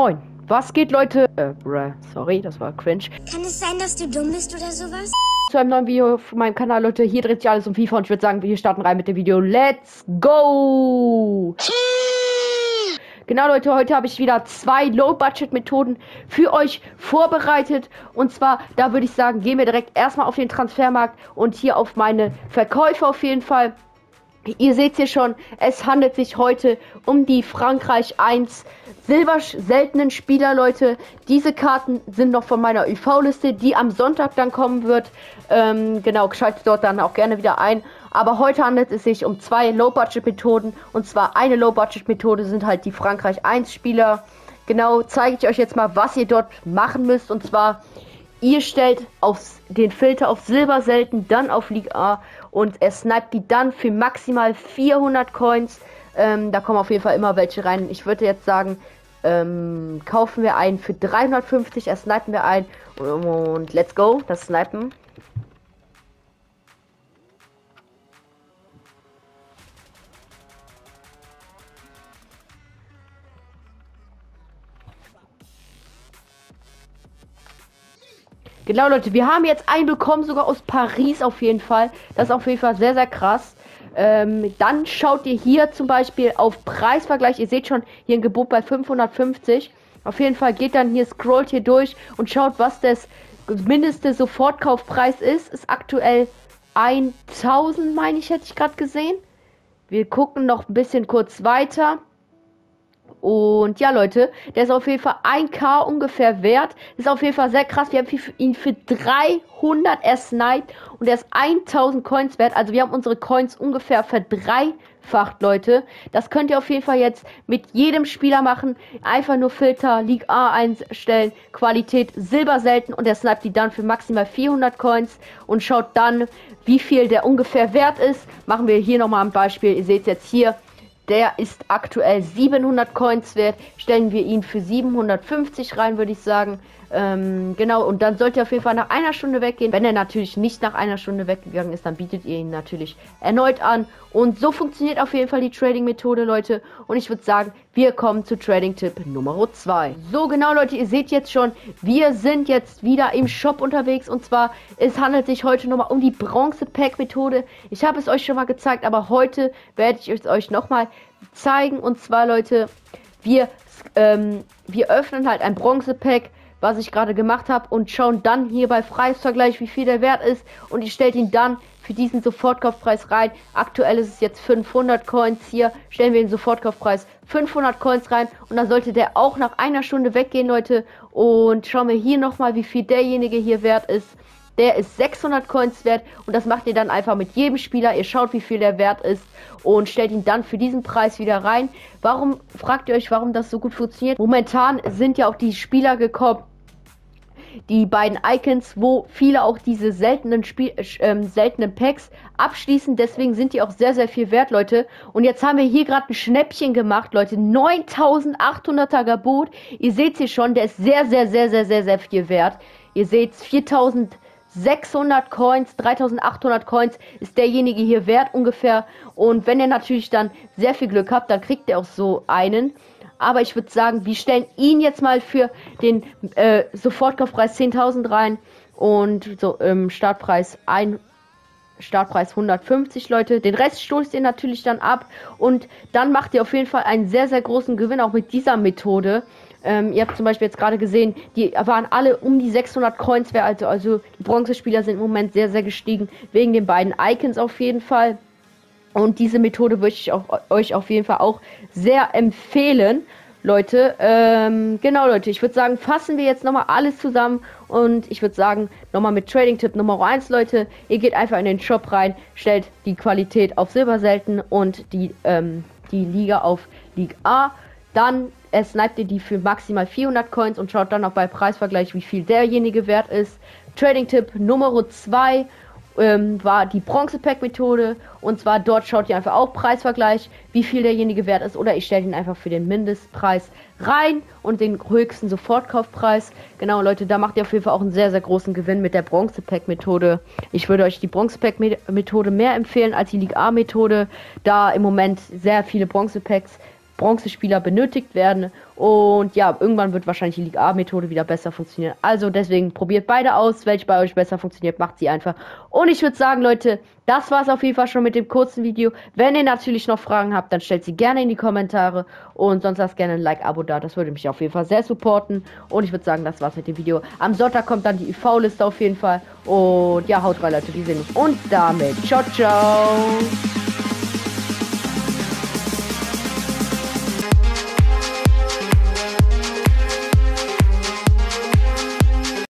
Moin, was geht Leute? Äh, bruh, sorry, das war cringe. Kann es sein, dass du dumm bist oder sowas? Zu einem neuen Video auf meinem Kanal, Leute. Hier dreht sich alles um FIFA und ich würde sagen, wir starten rein mit dem Video. Let's go! Genau, Leute, heute habe ich wieder zwei Low-Budget-Methoden für euch vorbereitet. Und zwar, da würde ich sagen, gehen wir direkt erstmal auf den Transfermarkt und hier auf meine Verkäufe auf jeden Fall. Ihr seht hier schon, es handelt sich heute um die Frankreich 1 Silber seltenen Spieler, Leute. Diese Karten sind noch von meiner UV-Liste, die am Sonntag dann kommen wird. Ähm, genau, schaltet dort dann auch gerne wieder ein. Aber heute handelt es sich um zwei Low-Budget-Methoden. Und zwar eine Low-Budget-Methode sind halt die Frankreich 1 Spieler. Genau, zeige ich euch jetzt mal, was ihr dort machen müsst. Und zwar, ihr stellt aufs, den Filter auf Silber selten, dann auf Liga A und er sniped die dann für maximal 400 Coins. Ähm, da kommen auf jeden Fall immer welche rein. Ich würde jetzt sagen, ähm, kaufen wir einen für 350, er snipen wir ein und let's go, das Snipen. Genau, Leute, wir haben jetzt einen bekommen, sogar aus Paris auf jeden Fall. Das ist auf jeden Fall sehr, sehr krass. Ähm, dann schaut ihr hier zum Beispiel auf Preisvergleich. Ihr seht schon hier ein Gebot bei 550. Auf jeden Fall geht dann hier, scrollt hier durch und schaut, was das mindeste Sofortkaufpreis ist. Ist aktuell 1000, meine ich, hätte ich gerade gesehen. Wir gucken noch ein bisschen kurz weiter. Und ja, Leute, der ist auf jeden Fall 1K ungefähr wert. Ist auf jeden Fall sehr krass. Wir haben ihn für 300 ersniped und er ist 1000 Coins wert. Also wir haben unsere Coins ungefähr verdreifacht, Leute. Das könnt ihr auf jeden Fall jetzt mit jedem Spieler machen. Einfach nur Filter, League A einstellen, Qualität Silber selten und er sniped die dann für maximal 400 Coins und schaut dann, wie viel der ungefähr wert ist. Machen wir hier nochmal ein Beispiel. Ihr seht jetzt hier der ist aktuell 700 Coins wert. Stellen wir ihn für 750 rein, würde ich sagen. Ähm, genau, und dann sollte er auf jeden Fall nach einer Stunde weggehen. Wenn er natürlich nicht nach einer Stunde weggegangen ist, dann bietet ihr ihn natürlich erneut an. Und so funktioniert auf jeden Fall die Trading-Methode, Leute. Und ich würde sagen, wir kommen zu Trading-Tipp Nummer 2. So, genau, Leute, ihr seht jetzt schon, wir sind jetzt wieder im Shop unterwegs. Und zwar, es handelt sich heute nochmal um die Bronze-Pack-Methode. Ich habe es euch schon mal gezeigt, aber heute werde ich es euch nochmal zeigen. Und zwar, Leute, wir, ähm, wir öffnen halt ein Bronze-Pack was ich gerade gemacht habe und schauen dann hier bei Preisvergleich, wie viel der Wert ist und ich stelle ihn dann für diesen Sofortkaufpreis rein. Aktuell ist es jetzt 500 Coins hier, stellen wir den Sofortkaufpreis 500 Coins rein und dann sollte der auch nach einer Stunde weggehen, Leute. Und schauen wir hier nochmal, wie viel derjenige hier wert ist. Der ist 600 Coins wert und das macht ihr dann einfach mit jedem Spieler. Ihr schaut, wie viel der wert ist und stellt ihn dann für diesen Preis wieder rein. Warum fragt ihr euch, warum das so gut funktioniert? Momentan sind ja auch die Spieler gekommen, die beiden Icons, wo viele auch diese seltenen Spiel äh, seltenen Packs abschließen. Deswegen sind die auch sehr, sehr viel wert, Leute. Und jetzt haben wir hier gerade ein Schnäppchen gemacht, Leute. 9800er Gebot. Ihr seht hier schon, der ist sehr, sehr, sehr, sehr, sehr, sehr viel wert. Ihr seht 4600 Coins, 3800 Coins ist derjenige hier wert ungefähr. Und wenn ihr natürlich dann sehr viel Glück habt, dann kriegt ihr auch so einen. Aber ich würde sagen, wir stellen ihn jetzt mal für den äh, Sofortkaufpreis 10.000 rein und so ähm, Startpreis ein Startpreis 150 Leute. Den Rest stoßt ihr natürlich dann ab und dann macht ihr auf jeden Fall einen sehr, sehr großen Gewinn auch mit dieser Methode. Ähm, ihr habt zum Beispiel jetzt gerade gesehen, die waren alle um die 600 Coins wert. Also, also die Bronzespieler sind im Moment sehr, sehr gestiegen. Wegen den beiden Icons auf jeden Fall. Und diese Methode würde ich auch, euch auf jeden Fall auch sehr empfehlen. Leute, ähm, genau Leute, ich würde sagen, fassen wir jetzt nochmal alles zusammen und ich würde sagen, nochmal mit Trading-Tipp Nummer 1, Leute, ihr geht einfach in den Shop rein, stellt die Qualität auf Silber selten und die, ähm, die Liga auf Liga A, dann äh, sniped ihr die für maximal 400 Coins und schaut dann auch bei Preisvergleich, wie viel derjenige wert ist. Trading-Tipp Nummer 2 ähm, war die Bronze-Pack-Methode. Und zwar dort schaut ihr einfach auch Preisvergleich, wie viel derjenige wert ist. Oder ich stelle ihn einfach für den Mindestpreis rein und den höchsten Sofortkaufpreis. Genau, Leute, da macht ihr auf jeden Fall auch einen sehr, sehr großen Gewinn mit der Bronze-Pack-Methode. Ich würde euch die Bronze-Pack-Methode mehr empfehlen als die League A-Methode, da im Moment sehr viele Bronze-Packs Bronzespieler benötigt werden. Und ja, irgendwann wird wahrscheinlich die Liga A-Methode wieder besser funktionieren. Also deswegen probiert beide aus, welche bei euch besser funktioniert, macht sie einfach. Und ich würde sagen, Leute, das war es auf jeden Fall schon mit dem kurzen Video. Wenn ihr natürlich noch Fragen habt, dann stellt sie gerne in die Kommentare. Und sonst lasst gerne ein Like, Abo da. Das würde mich auf jeden Fall sehr supporten. Und ich würde sagen, das war's mit dem Video. Am Sonntag kommt dann die IV-Liste auf jeden Fall. Und ja, haut rein, Leute. Wir sehen uns. Und damit, ciao, ciao.